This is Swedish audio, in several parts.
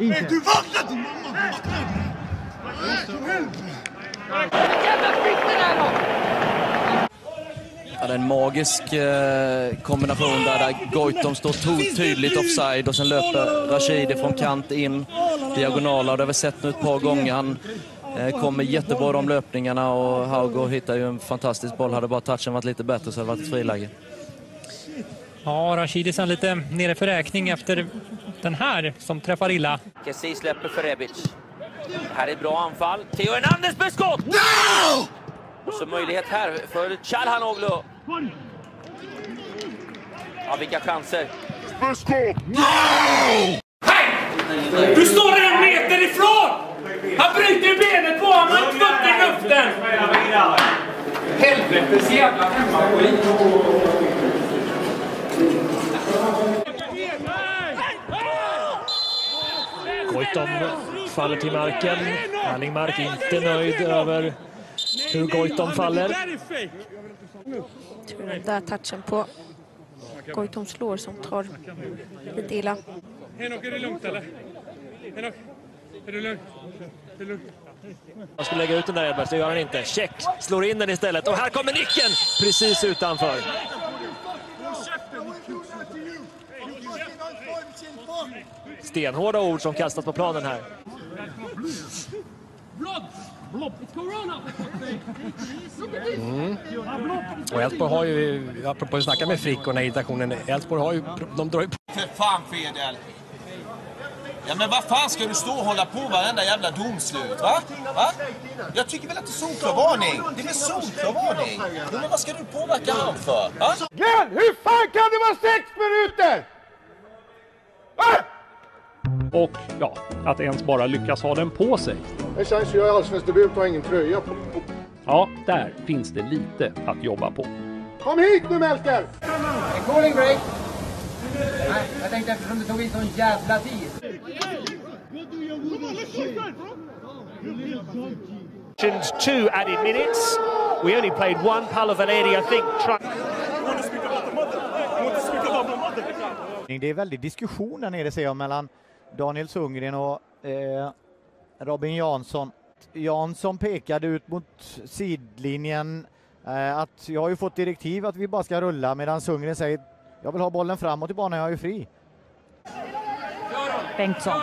Inte. Du vaknar din mamma! Ja, det är en magisk eh, kombination där, där Goitom står tydligt offside och sen löper Rashidi från kant in diagonaler. Det har vi sett nu ett par gånger. Han eh, kommer jättebra de löpningarna och Haugo hittar ju en fantastisk boll. Hade bara touchen varit lite bättre så hade det varit ett friläge. Ja, Rashidi sen lite nere för räkning efter den här som träffar illa. Kessie släpper för Rebic. Här är ett bra anfall. Theo Hernandez med skott! Och så möjlighet här för Calhanoglu. Ja, vilka chanser. Du står en meter ifrån! Han bryter benet på honom, han har inte fått i luften! Helvetes jävla hemmaskit! Goitom faller till marken. Erlingmark inte nöjd över hur Goitom faller. tror den där touchen på Goitom slår som tar lite illa. Henok, är det lugnt eller? Henok, är du lugn? Är du lugn? Han skulle lägga ut den där Edwards, det gör han inte. Check, slår in den istället och här kommer nicken precis utanför. Stenhårda ord som kastas på planen här. Och Elfsborg har ju, apropå att snacka med Frick och den här irritationen, Elfsborg har ju, de drar ju För fan Fedel! Ja men vad fan ska du stå och hålla på varenda jävla domslut va? va? Jag tycker väl att det är solklar varning. Det är väl solklar varning. Men vad ska du påverka han för? Va? Glenn, hur fan kan det vara sex minuter? Ah! Och ja, att ens bara lyckas ha den på sig. En chans att göra allsvensk debut och har ingen tröja på. Ja, där finns det lite att jobba på. Kom hit nu Melker! Calling break! Nej, jag tänkte eftersom det tog in sån jävla tid. Two added minutes. We only played one. Paolo Valeri, I think. Det är väldigt diskussion där nere ser jag mellan Daniel Sundgren och eh, Robin Jansson. Jansson pekade ut mot sidlinjen eh, att jag har ju fått direktiv att vi bara ska rulla medan Sundgren säger jag vill ha bollen framåt i banan, jag är ju fri. Bengtsson.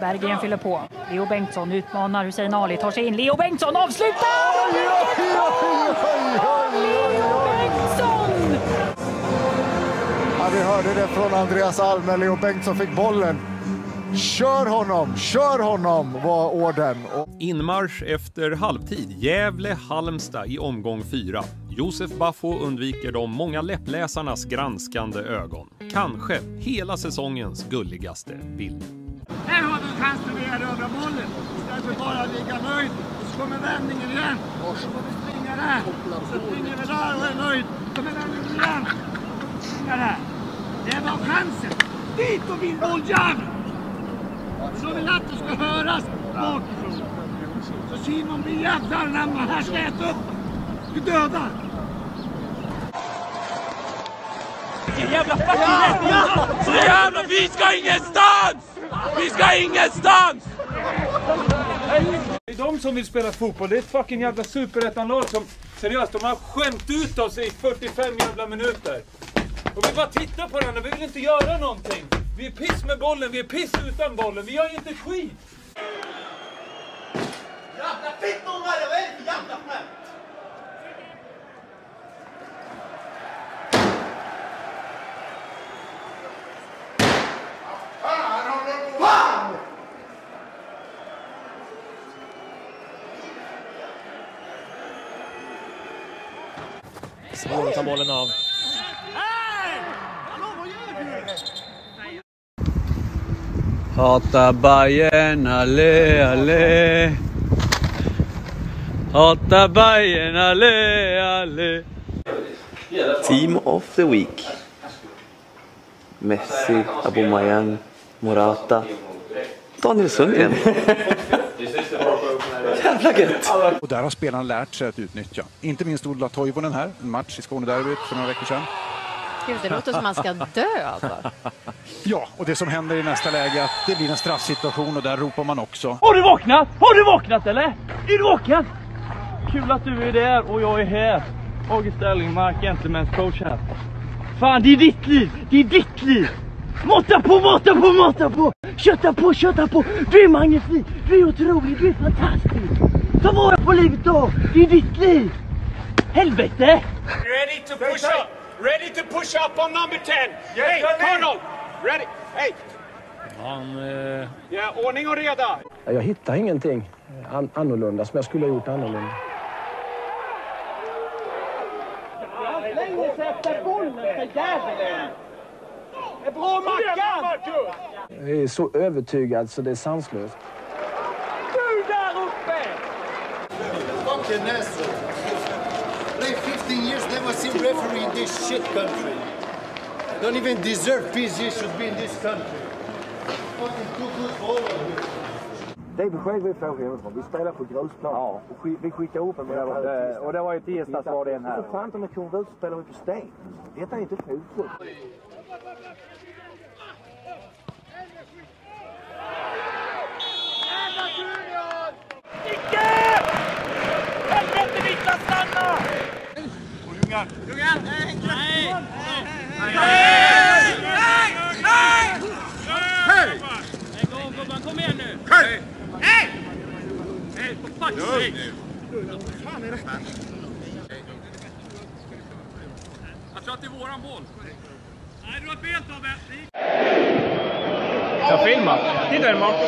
Berggren fyller på. Leo Bengtsson utmanar Hussein Ali, tar sig in. Leo Bengtsson avslutar! Leo Bengtsson! Ja, vi hörde det från Andreas Alm när Leo Bengtsson fick bollen. Kör honom, kör honom var orden. Och Inmarsch efter halvtid. Gävle-Halmstad i omgång fyra. Josef Baffo undviker de många läppläsarnas granskande ögon. Kanske hela säsongens gulligaste bild. Här har du en chans att erövra bollen. Istället för bara att ligga nöjd. Så kommer vändningen igen. Och så får du springa där. Så springer vi där och är nöjd. Så kommer vändningen igen. Springa där. Det var chansen. Dit och vinn bolljäveln! Så vill jag att det ska höras bakifrån. Så Simon blir jävlar man här ska äta upp. Du dödar. Vilken jävla fucking ja, Så jävla, vi ska ingenstans! Vi ska ingenstans! Det är de som vill spela fotboll. Det är ett fucking jävla superettanlag som seriöst, de har skämt ut oss i 45 jävla minuter. Och vi bara tittar på den och vi vill inte göra någonting. Vi är piss med bollen, vi är piss utan bollen. Vi gör inte skit. Jävla fittungar! Vad är det för jävla skämt? Svår att ta bollen av. Hata Bajen, alle, alle. Hata Bajen, alle, alle. Team of the Week. Messi, Aubameyang, Morata, Daniel Sundgren. Jävla gött! Och där har spelarna lärt sig att utnyttja. Inte minst Ola Toivonen här, en match i Skånederbyt för några veckor sedan. Gud, det låter som man ska dö. Alltså. Ja, och det som händer i nästa läge är att det blir en straffsituation och där ropar man också. Har du vaknat? Har du vaknat eller? Är du vaken? Kul att du är där och jag är här. August Erlingmark, Gentlemen's coach här. Fan, det är ditt liv! Det är ditt liv! Mata på, mata på, mata på! Kötta på, kötta på! Du är magnifik! Du är otrolig! Du är fantastisk! Ta vara på livet då! Det är ditt liv! Helvete! Ready to push up. Ready to push up on number 10. hey, Colonel. Ready. Hey. Han, eh, Ja, ordning och reda. Jag hittar ingenting an annorlunda som jag skulle ha gjort annorlunda. Länge sätter bollen för jäveln. Det är bra Mackan! Jag är så övertygad så det är sanslöst. Du där uppe! Fucking asshole. Play 15 years, never seen referee in this shit country. Don't even deserve. You should be in this country. Fucking too good for all of you. Det besked vi får hemifrån. Vi spelar på grusplan. Ja. Och sk- vi skickar upp en Det och det var i tisdags var det en här. Så fan om jag kommer ut spelar vi på sten. Detta är inte fotboll. Helvete Niklas, stanna! Ungar! Ungar! Nej! Nej! Nej! Nej! Hej! Lägg av gubben, kom igen nu! Hej! Hej! Hej, for fuck's sake! Vad fan är detta? Jag tror att det är våran boll. Nej, du har fel Tobbe! Jag filmar. Titta är det Marco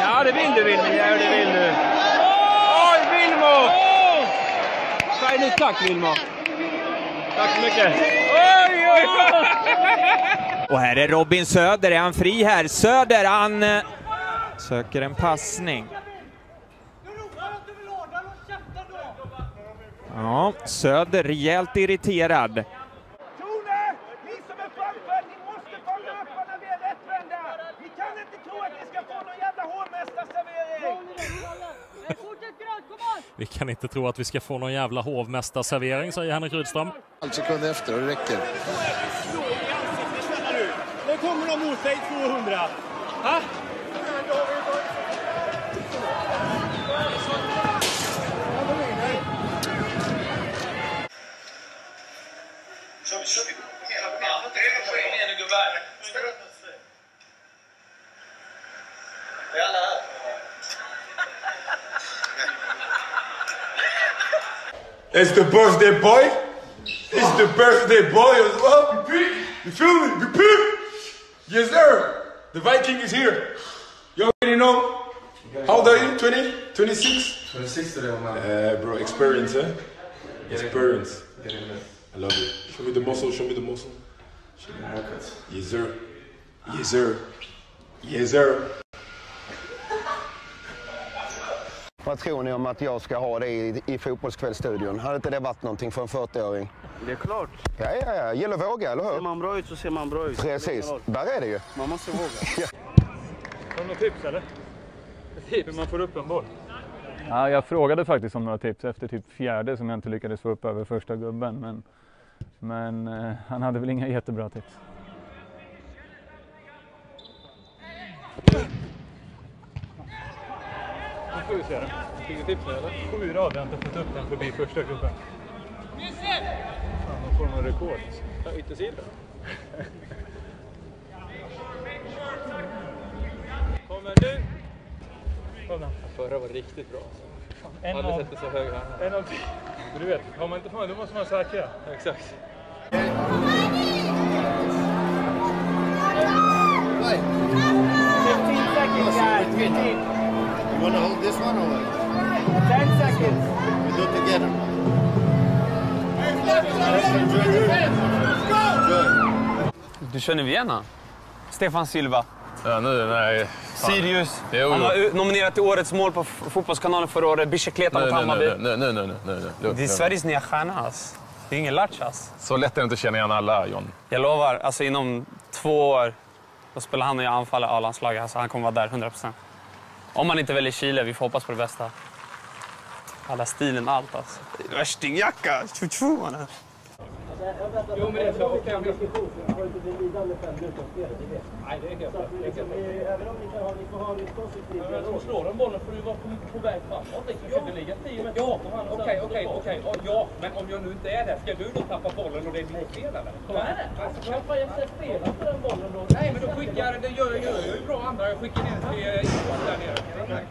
Ja, det vill du Wilmer. Ja, det vill du. Oj, Wilmer! Säg nu tack Wilmer. Tack så mycket. Oj, oj, oj! Och här är Robin Söder. Är han fri här? Söder, han eh, söker en passning. Ja, Söder rejält irriterad. Ni kan inte tro att ni ska få någon jävla hovmästarservering! vi kan inte tro att vi ska få någon jävla hovmästarservering, säger Henrik Rydström. En sekund efter och det räcker. Nu kommer de mot dig 200. Ha? It's the birthday boy. It's the birthday boy as well. You feel me? Repeat. Yes, sir. The Viking is here. You already know. How old are you? 20? 26? 26 today, man. Uh, bro, experience, eh? Experience. I love it. Show me the muscle. Show me the muscle. Show me the haircut. Yes, sir. Yes, sir. Yes, sir. Vad tror ni om att jag ska ha det i, i Fotbollskvällstudion? Hade inte det varit någonting för en 40-åring? Det är klart. Ja, ja, ja. Gäller att våga, eller hur? Ser man bra ut så ser man bra ut. Precis. Där är det ju. Man måste våga. Har du något tips eller? Hur man får upp en boll? Ja, jag frågade faktiskt om några tips efter typ fjärde som jag inte lyckades få upp över första gubben. Men, men eh, han hade väl inga jättebra tips. Nu får vi se det. Fick du tips nu eller? Sju rad har jag inte fått upp den förbi första gubben. Fan, de får någon rekord. Ja, inte sidor. Kommer nu! Kom då. Förra var riktigt bra. En Aldrig av- sett det så hög här. En av tio. Du vet, har man inte fan, då måste man säkra. Exakt. You want to hold this one or what? 10 seconds. We do it together. Du känner vi igen han? Stefan Silva. Ja, nu, nej. Fan. Sirius. Jo, Han var nominerad till Årets mål på Fotbollskanalen förra året. Bicicleta mot Hammarby. nej, nej, nej, nej, nej, Det är. Sveriges nya stjärna ass. Det är ingen latch ass. Så lätt är det inte att känna igen alla, John. Jag lovar, alltså inom två år då spelar han och jag anfall i A-landslaget. Alltså, han kommer vara där 100%. Om man inte väljer Chile, vi får hoppas på det bästa. Alla stilen, allt alltså. Värstingjacka! Tjo tjo mannen. Jo, men det är så. Okej, om diskussion. Har inte blivit lidande fem minuter av spelet, det är det. Nej, det är helt rätt. Även om ni kan ha, ni får ha en konstruktiv du slår den bollen får du vara på, på väg framåt. Liksom. Ska du ligga 10 meter Ja, bakom han och sen okej, okej, okej. Ja, Ja, men om jag nu inte är där, ska du då tappa bollen och det blir fel eller? Nej, nej. Kan jag inte spela på den bollen då? Nej, men då skickar jag, det gör, jag ju bra andra. Jag skickar ner till Johan där nere. Är.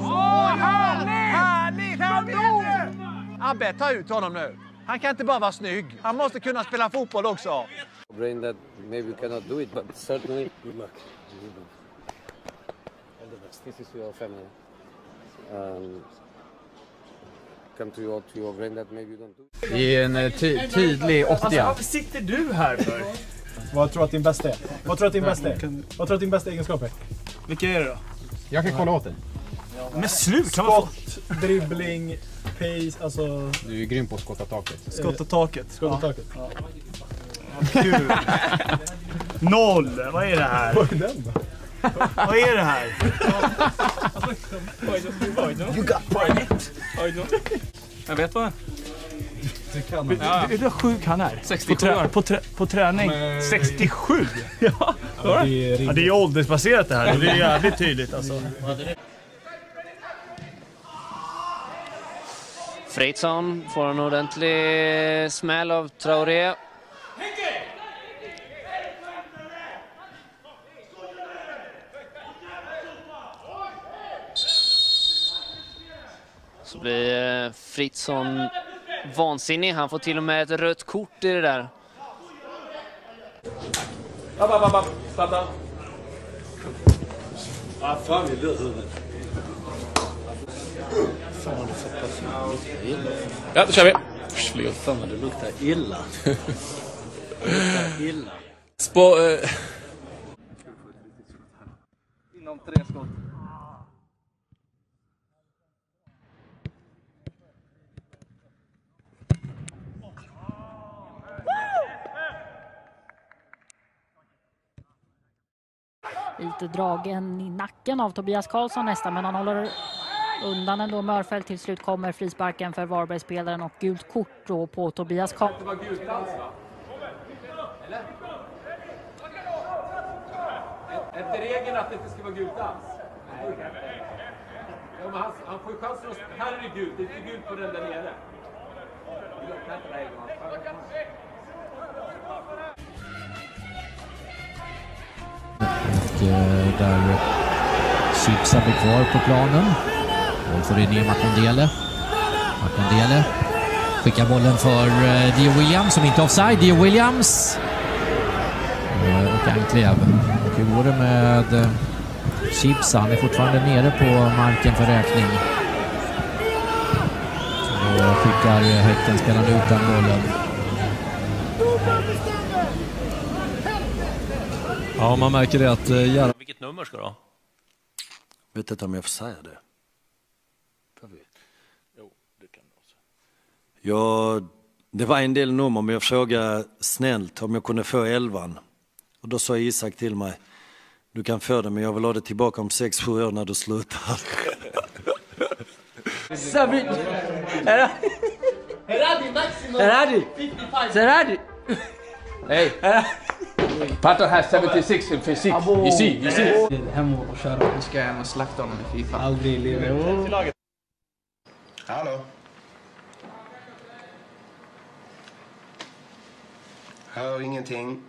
Åh, härligt! Härligt! Kanon! Abbe, ta ut honom nu. Han kan inte bara vara snygg. Han måste kunna spela fotboll också. brain that maybe you cannot do it, but certainly good luck. All the best. This is your family. Um, come to your to your brain that maybe you don't do. it. Det är en eh, ty tydlig 80 Varför sitter du här för? Vad tror du att din bästa är? Vad tror du att din bästa är? Vad tror du att din bästa egenskap är? Vilka är det då? Jag kan kolla åt dig. Men sluta! Kan man få... Skott, dribbling, pace, alltså... Du är grym på att skotta taket. Skotta taket. Skotta taket. Ja. Kul. Noll! Vad är det här? Vad är den då? Vad är det här? You got point! Jag vet vad Du kan Vet du hur sjuk han är? 67 på, trä, år. på, trä, på träning. Men- 67? Ja, Ja, det är ja, det är åldersbaserat det här. Det är jävligt tydligt alltså. Fritzson får en ordentlig smäll av Traoré. Så blir eh, Fritzson vansinnig. Han får till och med ett rött kort i det där. Vad fan vill du Fan, det fattas ju. Illa. Ja, då kör vi. Förlåt. Fan vad det luktar illa. Det luktar illa. Spå... Eh, Inom tre skott. Lite dragen i nacken av Tobias Karlsson nästan, men han håller undan ändå Mörfält. Till slut kommer frisparken för Varbergsspelaren och gult kort då på Tobias Karlsson. Inte regeln att det inte ska vara gult alls? Ja, men han, han får ju chansen att... Här är det gult, det är inte gult på den där nere. Och eh, där Chipsa blir kvar på planen. Boll får in i Makondele. Makondele skickar bollen för eh, Dio Williams som inte är offside. Dio Williams. Eh, Och Anklev. Och hur går det med eh, Chipsa? Han är fortfarande nere på marken för räkning. Så då skickar eh, Häckenspelarna ut den bollen. Ja, man märker det att Gerhard... Vilket nummer ska du ha? Vet inte om jag får säga det. Jo, det kan du också. Ja, det var en del nummer, men jag frågade snällt om jag kunde få elvan. Och då sa Isak till mig, du kan få det, men jag vill ha det tillbaka om sex sju år när du slutar. Sabri! Heradi maximum! Heradi! Seradi! Hey! Pato has 76 in physique. You see, you see. Hem och köra. Nu ska jag hem och slakta honom i Fifa. Aldrig i livet. Hallå? Hör ingenting.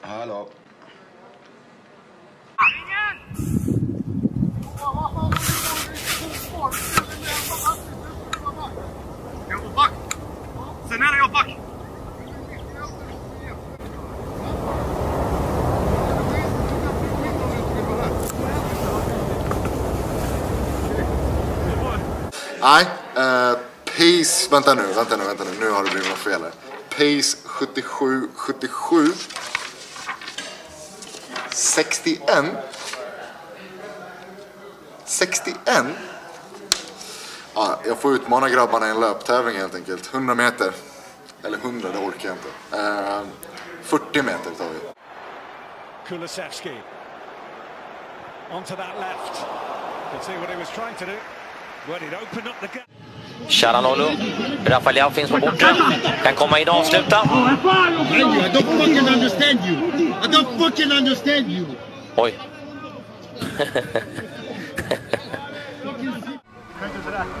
Hallå? Jag var back. Sen är jag back. Nej, eh, Pace, vänta nu, vänta nu, vänta nu, nu har det blivit något fel här. Pace 77, 77. 61. 61. Ja, jag får utmana grabbarna i en löptävling helt enkelt. 100 meter. Eller 100, det orkar jag inte. Eh, 40 meter tar vi. Kulusevski. Onto that left. Can see what he was trying to do. Well, it opened up the gap. Charanoglu. Raffaeliao finns på bortre. Kan komma in och avsluta. I don't fucking understand you. I don't fucking understand you. Oj. Ska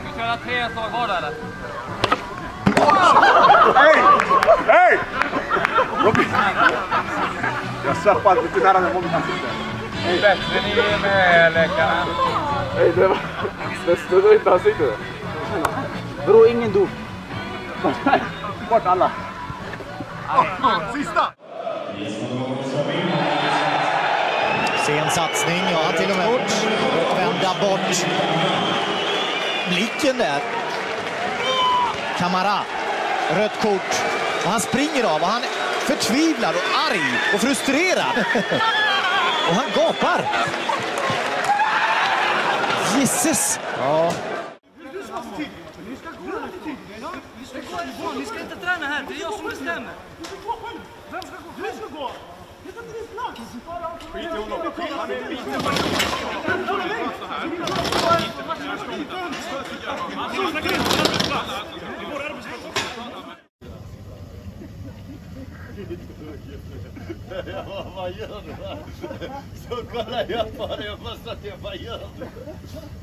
vi köra tre slag var eller? Hej! Hej! Jag inte till nära den bollen. Bättre ni är med läkarna. Nej, det var... Det snurrar inte ansiktet. Bror, ingen dop. Bort alla. Sista! Sen satsning, ja till och med. Bort, vända bort. Blicken där. Kamara. Rött kort. Och han springer av och han är förtvivlad och arg och frustrerad. och han gapar. Gisses! Ja. Ni ska inte träna här, det är jag som bestämmer. Vem ska gå? Vem ska gå? Skit i honom. Han är Vad gör du? Så kollade jag på dig och bara så att jag vad gör du?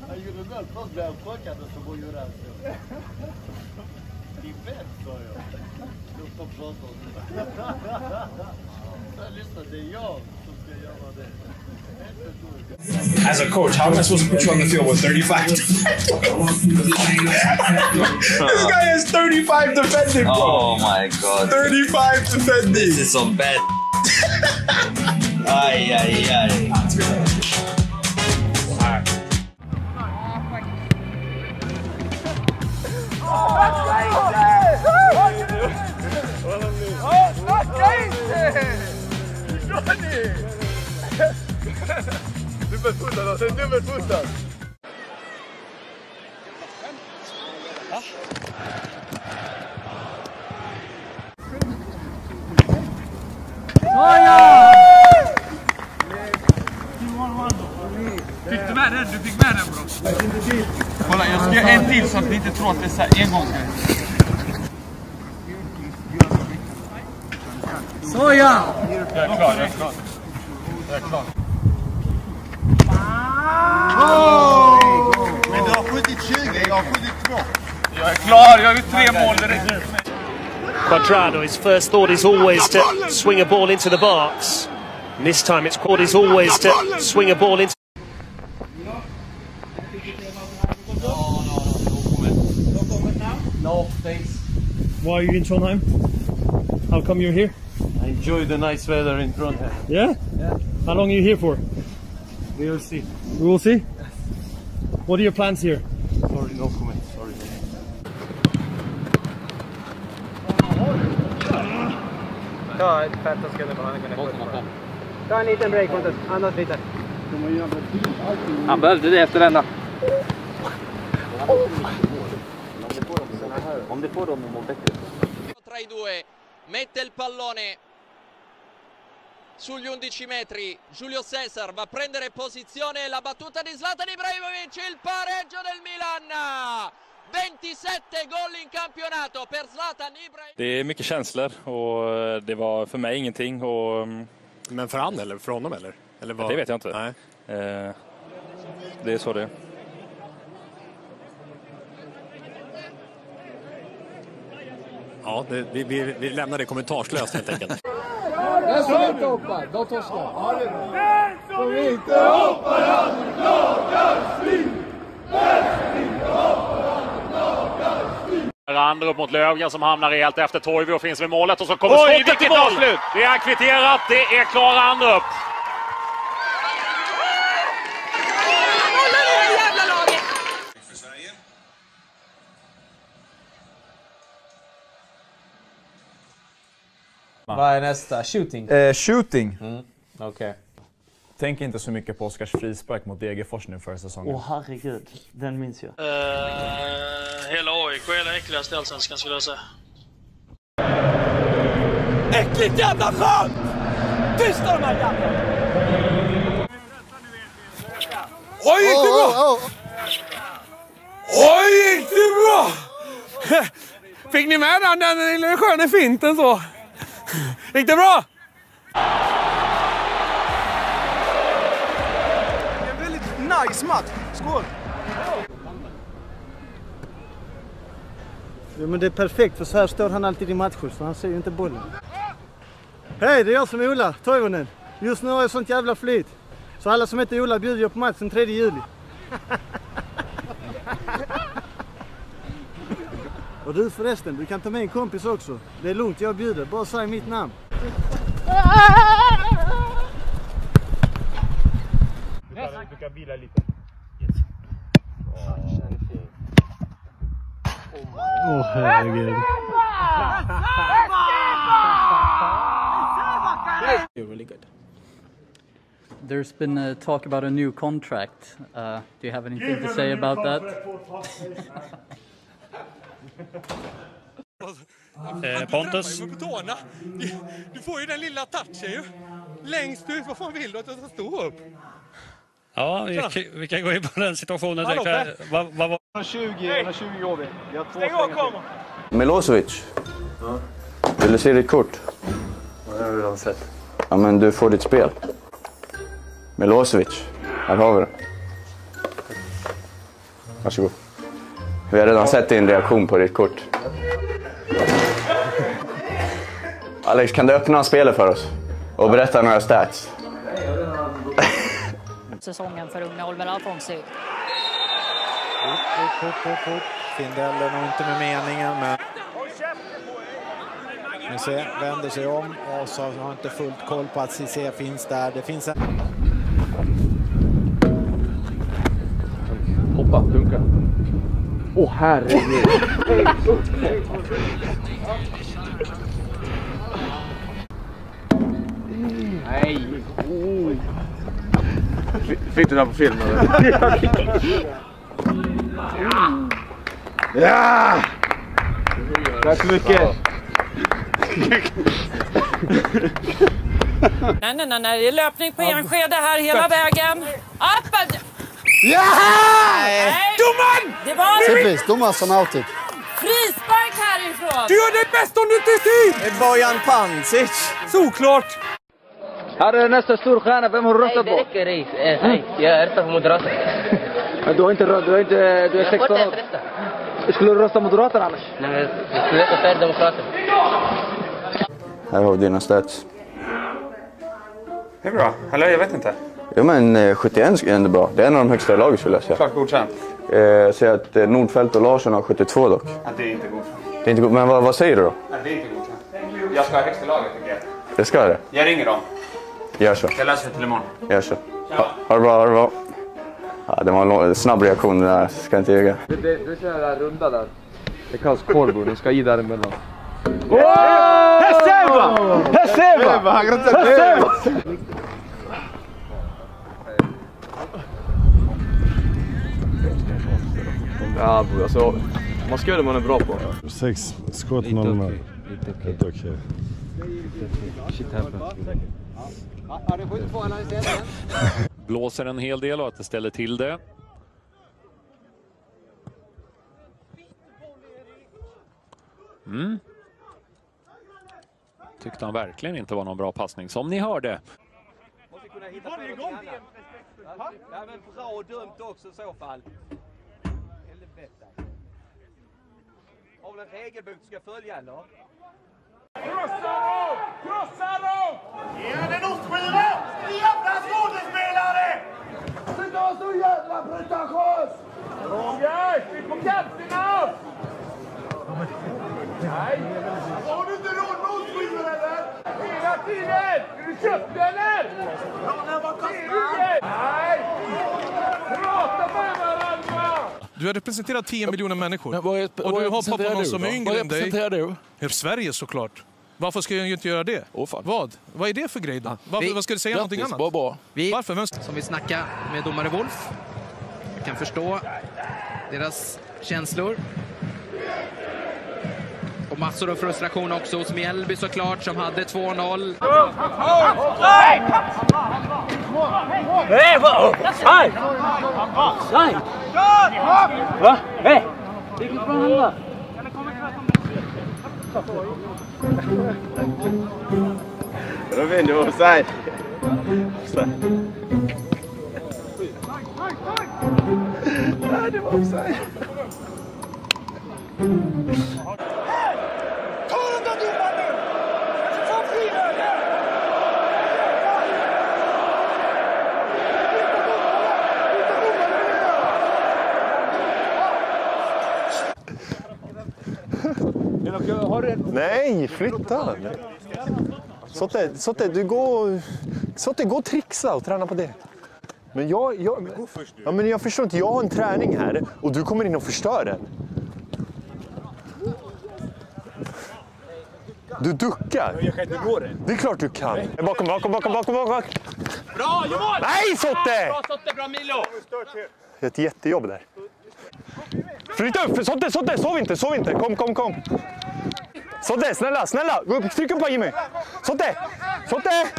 Han gjorde noll, först blev han chockad och så gjorde han så. I vän sa jag. Låt dem prata om det. As a coach, how am I supposed to put you on the field with 35? this guy has 35 defending, bro. Oh my god. 35 defending. This is some bad. Aj, aj, aj. Dubbelfotad alltså, dubbelfotad! Fick du med den? Du fick med den bro. Kolla, jag ska göra en till så att ni inte tror att det är så här engångsgrej. Såja! Jag är klar, jag är klar. Jag är klar. Men du har skjutit 20, jag har skjutit 2. Jag är klar, jag har gjort tre mål direkt. Quadrado, his first thought is always to swing a ball into the box. And this time it's called is always to swing a ball into No, thanks. Why are you in Trondheim? How come you're here? I enjoy the nice weather in Trondheim. Yeah? Yeah. How long are you here for? We will see. We will see. What are your plans here? Sorry, no comment. Sorry. Ta ett 15 sekunder på han kan få Ta en liten break Pontus, andas lite. Han behövde det efter denna. Om det får dem att må bättre. tra i due, mette il pallone sugli 11 metri, Giulio Cesar va a prendere posizione, la battuta di Zlatan Ibrahimovic, il pareggio del Milan! 27 gol in campionato per Zlatan Ibrahimovic. Det är mycket känslor och eh, det var för mig ingenting. Och, mm, Men för han eller för honom eller? eller vad? Det vet jag inte. Nej. Eh, Det är så det är. Ja, det, vi, vi, vi lämnar det kommentarslöst helt enkelt. Den som inte hoppar, de torskar. Den som inte hoppar, han klagar svin. Den som inte hoppar, han klagar svin. Randrup mot Lövgren som hamnar rejält efter Toivio finns vid målet och så kommer skottet i mål! avslut! Det är kvitterat, det är Klara Randrup. Vad är nästa? Shooting? Eh, shooting. Mm, Okej. Tänk inte så mycket på Oskars frispark mot Degerfors nu förra säsongen. Åh herregud, den minns jag. Uh, hela AIK är det äckligaste i Allsvenskan skulle jag säga. Äckligt jävla skönt! Tysta de här jävlarna! Oj, det bra? Oj, det bra? Fick ni med den, den lilla sköna finten så? Gick det bra? En väldigt nice match. Skål! Ja, men det är perfekt för så här står han alltid i matcher så han ser ju inte bollen. Hej, det är jag som är Ola Toivonen. Just nu har jag sånt jävla flyt. Så alla som heter Ola bjuder jag på match den 3 juli. Och du förresten, du kan ta med en kompis också. Det är lugnt, jag bjuder. Bara säg mitt namn. Du kan vila lite. Åh herregud. You're really good. There's been uh, talk about a new contract. Uh, do you have anything to say about that? Eh, Pontus? Du, du får ju den lilla touchen ju. Längst ut, vad fan vill du att jag ska stå upp? Ja, vi, kan- vi kan gå in på den situationen Hallå, direkt. här. Vad, vad var 120, 120 går vi. Vi har två Stäng av kameran! Milosevic. Vill du se ditt kort? Det har jag redan sett. Ja, men du får ditt spel. Milosevic. Här har vi det. Varsågod. Vi har redan sett din reaktion på ditt kort. Alex, kan du öppna spelet för oss? Och berätta några stats. säsongen för unga Oliver Alfonsi. Upp, upp, upp, upp. Findell är nog inte med meningen, men... Men se, vänder sig om och så har inte fullt koll på att Cissé finns där. Det finns en... Hoppa, dunka. Åh oh, herregud. Nej. Oh. Fick du den på film eller? ja! Tack så mycket. Nej, nej, nej, nej, det är löpning på Enskede här hela vägen. Upp! Ja! Domaren! Det var Precis, domaren outed. frispark härifrån! Du gör det bäst om du inte är tid! Bojan Pancic. Såklart! Du har inte röstat, du, har inte, du är 16 år. Skulle du rösta Moderaterna annars? Nej, men jag skulle rösta Sverigedemokraterna. Här har vi dina stats. Det är bra. Eller jag vet inte. Jo men eh, 71 är ändå bra. Det är en av de högsta i laget skulle jag säga. Klart godkänt. Eh, Jag säger att Nordfeldt och Larsson har 72 dock. Ja, det är inte godkänt. Det är inte god. Men vad, vad säger du då? Nej, det är inte godkänt. Jag ska ha högst i laget tycker jag. Det ska det? Jag ringer dem. Gör så. Jag löser det till imorgon. Gör så. Ha, ha det bra, ha det bra. Ja, det var en lång, snabb reaktion det där, ska inte ljuga. Du, du, du ser den där runda där. Det kallas korvo, den ska i däremellan. Här! Här! Han Här ser man! Ja, alltså, man ska göra det man är bra på. Sex skott, Lite noll mål. lite okej. Helt okej. Shit happens. Blåser en hel del och att det ställer till det. Mm. Tyckte han verkligen inte var någon bra passning, som ni hörde. Varje gång! Ja, men bra dömt också i så fall. Helvete. Har väl en regelbok du ska följa eller? Krossa dem! Krossa dem! Ge han en ostskiva! Jävla skådespelare! Sluta vara så jävla pretentiös! Roger, vi är på kanterna! Nej! Har du inte råd med ostskivor eller? Hela tiden! Är du köpt eller? Vad kostar Nej! Prata med varandra! Du har representerat 10 miljoner människor. Men vad är- och vad du har pappa någon du som är yngre Vad än dig. representerar du? Sverige såklart. Varför ska jag inte göra det? Vad? Vad är det för grej då? Varför, Vi- vad ska du säga Grattis, någonting annat? bra, bra. Vi, Varför? Vem... som vill snacka med domare Wolf. Jag kan förstå deras känslor. Och massor av frustration också hos Mjällby såklart, som hade 2-0. Nej, vad? Offside! Offside! Va? Hej! Vilket bra handlar. Då vinner vi offside. Offside. Nej, det var offside. Ta den där domaren nu! Få fina Nej, flytta! Sotte, Sotte, du går... Sotte, gå och trixa och träna på det. Men jag, jag, ja, men jag förstår inte, jag har en träning här och du kommer in och förstör den. Du duckar. Det är klart du kan. Bakom, bakom, bakom, bakom, bakom. Bra, Johan! Nej, Sotte! Bra Sotte, bra Milo! Ett jättejobb där. Flytta upp! Sotte, Sotte, sov inte, sov inte. Kom, kom, kom. Sotte, snälla, snälla! Gå upp, tryck upp på Jimmy. Sotte! Sotte!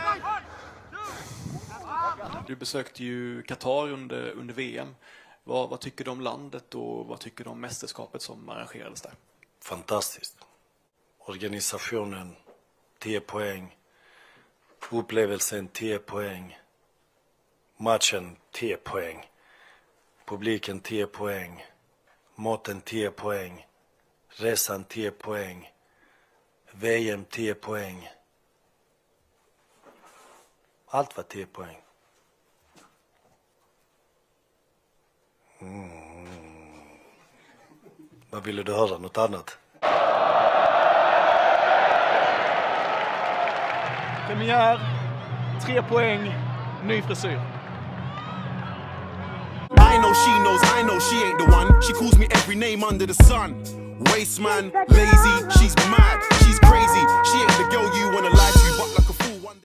Du besökte ju Qatar under, under VM. Vad, vad tycker du om landet och vad tycker du om mästerskapet som arrangerades där? Fantastiskt. Organisationen 10 poäng. Upplevelsen 10 poäng. Matchen 10 poäng. Publiken 10 poäng. Maten 10 poäng. Resan 10 poäng. VM 10 poäng. Allt var 10 poäng. Mm. Vad ville du höra? Något annat? Premiär, tre poäng, ny frisyr. I know she knows, I know she ain't the one. She calls me every name under the sun. Waste man, lazy, she's mad, she's crazy. She ain't the girl you wanna like.